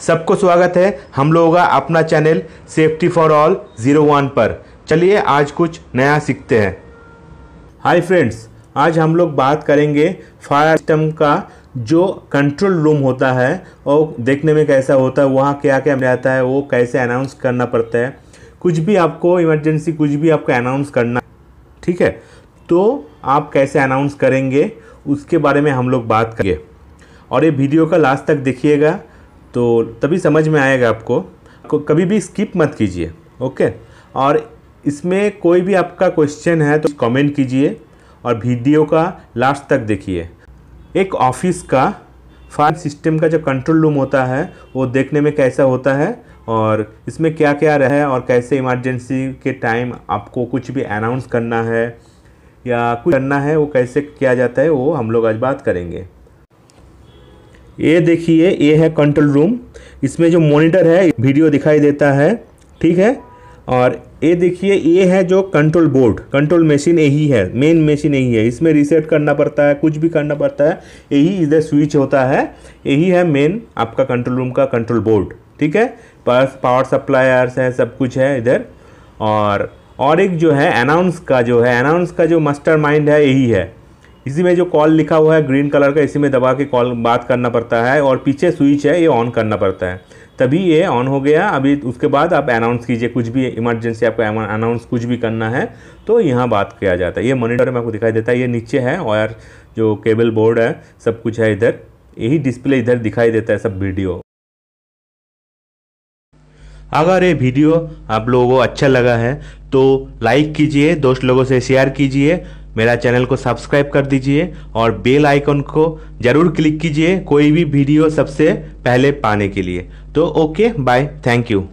सबको स्वागत है। हम लोगों का अपना channel safety for all zero one पर। चलिए आज कुछ नया सीखते हैं। हाय फ्रेंड्स, आज हम लोग बात करेंगे फायर सिस्टम का जो कंट्रोल रूम होता है और देखने में कैसा होता है, वहाँ क्या क्या रहता है, वो कैसे अनाउंस करना पड़ता है। कुछ भी आपको इमरजेंसी कुछ भी आपको अनाउंस करना ठीक है? तो आप कैसे अनाउंस करेंगे, उसके बारे में हम लोग बात करेंगे। और ये वीडियो का लास्ट तक देखिएगा। तो तभी समझ में आएगा आपको। कभी भी स्किप मत कीजिए ओके और इसमें कोई भी आपका क्वेश्चन है तो कमेंट कीजिए और वीडियो का लास्ट तक देखिए। एक ऑफ़िस का फायर सिस्टम का जो कंट्रोल रूम होता है, वो देखने में कैसा होता है और इसमें क्या क्या रहे और कैसे इमरजेंसी के टाइम आपको कुछ भी अनाउंस करना है या कुछ करना है, वो कैसे किया जाता है, वो हम लोग आज बात करेंगे। ये देखिए, ये है कंट्रोल रूम इसमें जो मॉनिटर है वीडियो दिखाई देता है, ठीक है? और ये देखिए, ये है जो कंट्रोल बोर्ड कंट्रोल मशीन यही है. मेन मशीन यही है. इसमें रीसेट करना पड़ता है, कुछ भी करना पड़ता है, यही इधर स्विच होता है. यही है मेन आपका कंट्रोल रूम का कंट्रोल बोर्ड ठीक है? पावर सप्लायर्स है, सब कुछ है इधर. और और एक जो है अनाउंस का जो है अनाउंस का जो मास्टर माइंड है, यही है. इसी में जो कॉल लिखा हुआ है ग्रीन कलर का, इसी में दबा के कॉल बात करना पड़ता है और पीछे स्विच है, ये ऑन करना पड़ता है। तभी ये ऑन हो गया। अभी उसके बाद आप अनाउंस कीजिए, कुछ भी इमरजेंसी आपको अनाउंस कुछ भी करना है तो यहाँ बात किया जाता है। ये मॉनिटर में आपको दिखाई देता है, ये नीचे है और जो केबल बोर्ड है, सब कुछ है इधर। यही डिस्प्ले इधर दिखाई देता है सब वीडियो अगर ये वीडियो आप लोगों को अच्छा लगा है तो लाइक कीजिए, दोस्त लोगों से शेयर कीजिए मेरा चैनल को सब्सक्राइब कर दीजिए और बेल आइकन को ज़रूर क्लिक कीजिए कोई भी वीडियो सबसे पहले पाने के लिए। तो ओके, बाय, थैंक यू।